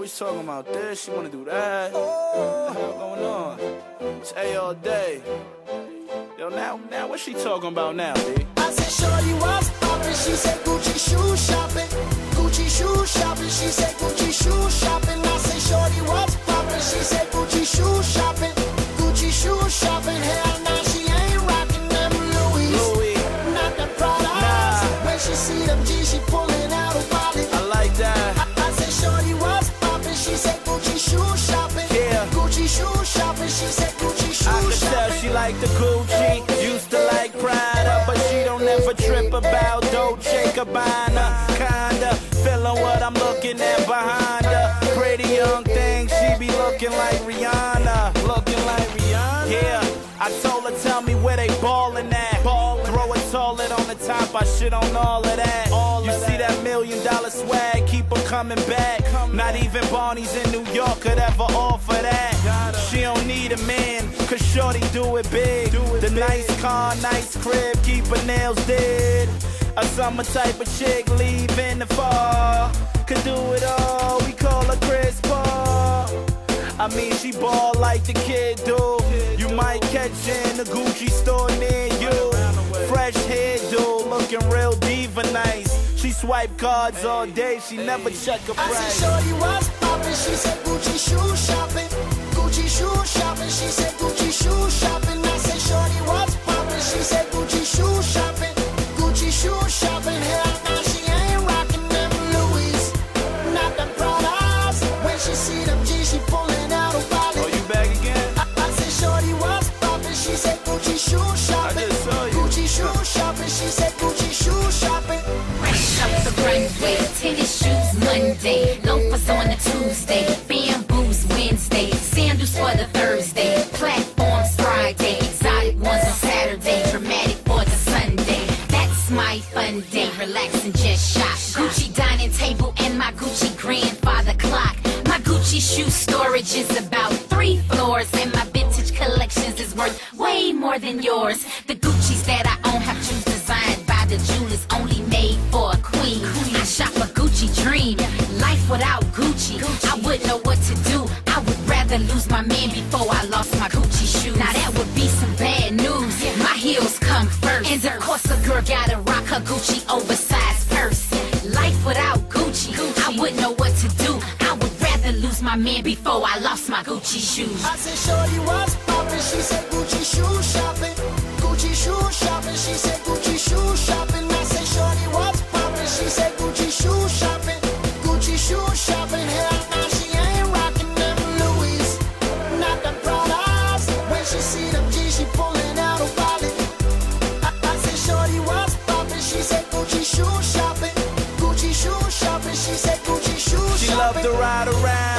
always talking about this, she wanna do that. Oh. What the hell going on? It's A all day. Yo, now, now, what's she talking about now, B? I said, Shorty, poppin'? She said, Gucci shoe shopping. Gucci shoe shopping. She said, Gucci Dolce Gabbana. Kinda feeling what I'm looking at behind her. Pretty young thing, she be looking like Rihanna, looking like Rihanna. Yeah, I told her tell me where they ballin' at. Ballin'. Throw a toilet on the top, I shit on all of that. All you see that million dollar swag, keep her coming back. Not even Barney's in New York could ever offer that. She don't need a man, cause Shorty do it big. Do it the nice car, nice crib, keep her nails did. A summer type of chick, leave in the fall. Could do it all, we call her Chris Paul. I mean, she ball like the kid do. You might catch in a Gucci store near you. Fresh hairdo, looking real diva nice. She swipe cards all day, she never check a price. I said, Shorty, what's poppin'? She said, Gucci shoe shopping. Gucci shoe shopping. She said, Gucci shoe shopping. Storage is about three floors, and my vintage collections is worth way more than yours. The Gucci's that I own have shoes designed by the jewelers only made for a queen. I shop a Gucci dream, life without Gucci. I wouldn't know what to do. I would rather lose my man before I lost my Gucci shoes. Now that would be some bad news. My heels come first, and of course a girl gotta rock her Gucci my man before I lost my Gucci shoes. I said, Shorty, what's poppin'? She said, Gucci shoe shopping. Gucci shoe shopping. She said, Gucci shoe shopping. I said, Shorty, what's poppin'? She said, Gucci shoe shopping. Gucci shoe shopping. Hell, now she ain't rockin' them Louis. Not the Prada's. When she see them G, she pullin' out a wallet. I, I said, Shorty, what's poppin'? She said, Gucci shoe shopping. Gucci shoe shopping. She said, Gucci shoe shopping. She loved to ride around,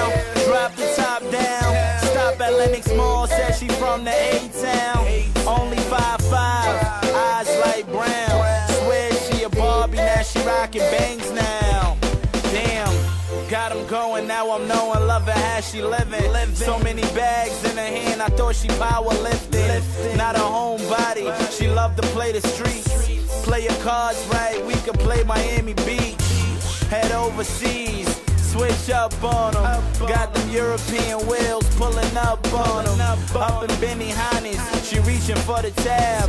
Stop at Lenox Mall, said she from the A-Town. Only 5'5", eyes light brown. Swear she a Barbie, now she rockin' bangs now. Damn, got 'em going, now I'm knowing, loving how she living. So many bags in her hand, I thought she power powerlifting. Not a homebody, she loved to play the streets. Play your cards right, we could play Miami Beach. Head overseas, switch up on them. Got them European wheels pulling up on them. Up in Benihana's, she reaching for the tab.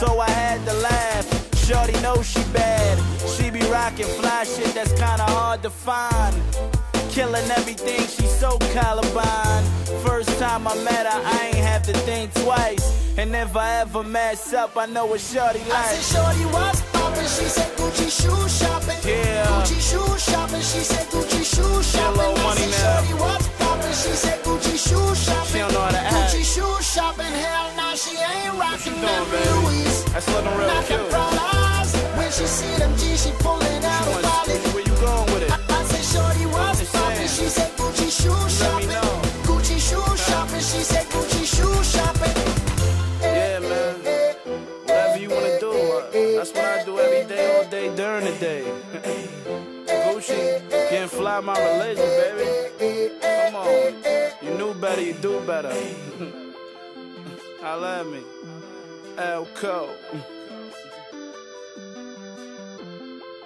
So I had to laugh. Shorty know she bad. She be rocking fly shit that's kinda hard to find. Killing everything, she so Columbine. First time I met her, I ain't have to think twice. And if I ever mess up, I know what Shorty I said, Shorty, what's doing, them baby? That's looking real cute. When she see them G, she pullin' out a wallet. Where you going with it? I, I said, Shorty, what's poppin'? She said, Gucci shoe shopping. Gucci shoe shopping. She said, Gucci shoe shopping. Yeah, man. Whatever you wanna do, uh, that's what I do every day, all day, during the day. Gucci, getting fly my religion, baby. Come on. You knew better, you do better. Holla at me. Al Coe.